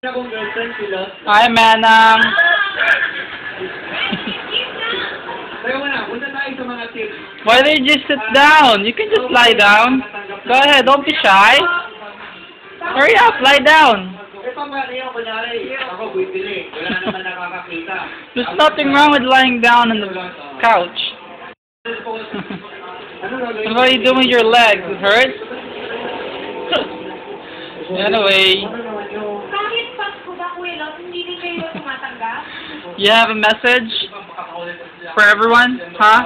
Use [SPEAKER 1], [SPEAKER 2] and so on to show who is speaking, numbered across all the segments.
[SPEAKER 1] Hi, Manang. Why don't you just sit down? You can just lie down. Go ahead, don't be shy. Hurry up, lie down. There's nothing wrong with lying down on the couch. What are you doing with your legs? It hurts? Anyway,
[SPEAKER 2] hindi din kayo tumatanggap?
[SPEAKER 1] you have a message for everyone? Huh?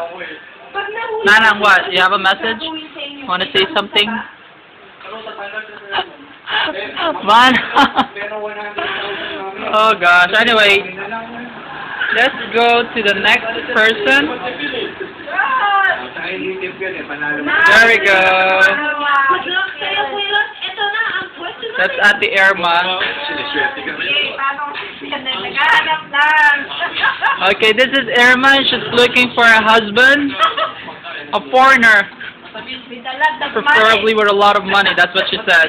[SPEAKER 2] Pag nahuli
[SPEAKER 1] Nanang, what? You have a message?
[SPEAKER 2] gagawin sa inyo?
[SPEAKER 1] Want to say something? Man.
[SPEAKER 3] Pero 100,000 namin.
[SPEAKER 1] oh gosh. Anyway, let's go to the next person.
[SPEAKER 3] Sa initiative yun panalo.
[SPEAKER 1] There we go. That's Ate Irma.
[SPEAKER 2] Okay,
[SPEAKER 1] this is Irma. She's looking for a husband, a foreigner, preferably with a lot of money. That's what she said.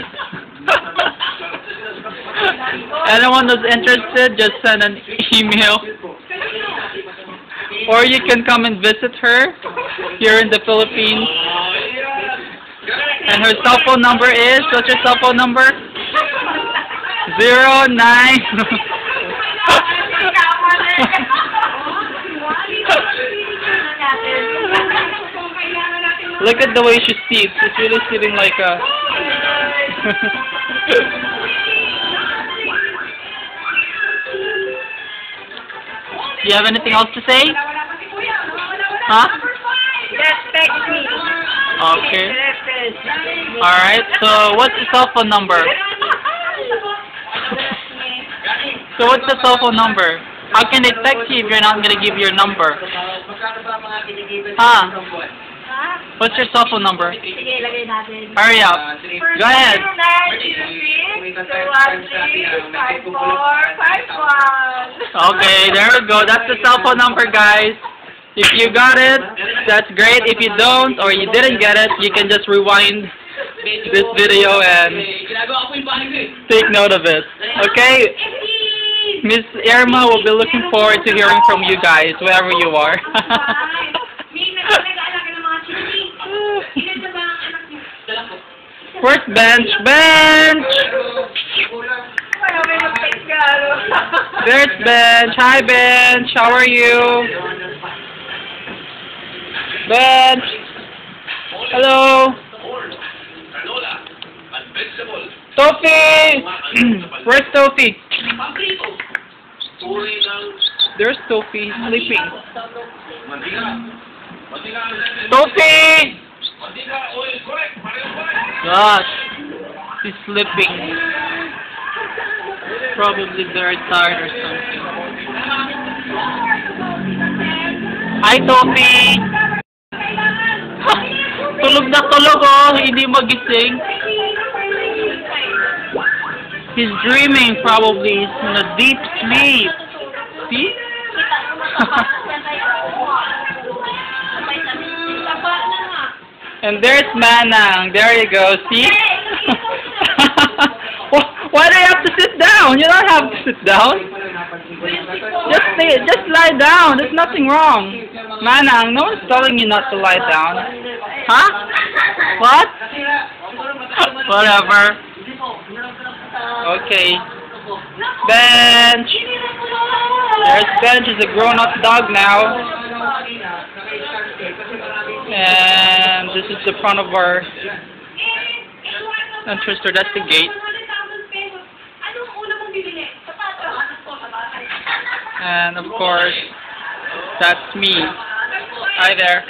[SPEAKER 1] Anyone who's interested, just send an email. Or you can come and visit her here in the Philippines. And her cell phone number is, what's your cell phone number? Zero nine. Look at the way she sits. She's really sitting like a. Do you have anything else to say? Huh?
[SPEAKER 2] Just text me.
[SPEAKER 1] Okay. Alright, so what's the cell phone number? So what's the cell phone number? How can they text you if you're not gonna give your number?
[SPEAKER 2] Ha?
[SPEAKER 1] What's your cell phone number? Hurry up. Go ahead. Okay, there we go. That's the cell phone number, guys. If you got it, that's great. If you don't, or you didn't get it, you can just rewind this video and take note of it. Okay? Miss Irma will be looking forward to hearing from you guys, wherever you are. First bench, bench! There's bench. Hi, bench. How are you? Bench. Hello. Tofi! Where's Tofi? There's Tofi sleeping. Tofi! Gosh, he's sleeping. Probably very tired or something. Hi, Tofi! tulog na tulog oh, hindi magising. He's dreaming probably. He's in a deep sleep. See? and there's Manang. There you go. See? Why do you have to sit down? You don't have to sit down. Just stay, just lie down. There's nothing wrong. Manang, no one's telling you not to lie down. Huh? What? Whatever. Okay. Bench. There's Bench is a grown-up dog now. And this is the front of our entrance door. That's the gate. And of course, that's me. Hi there.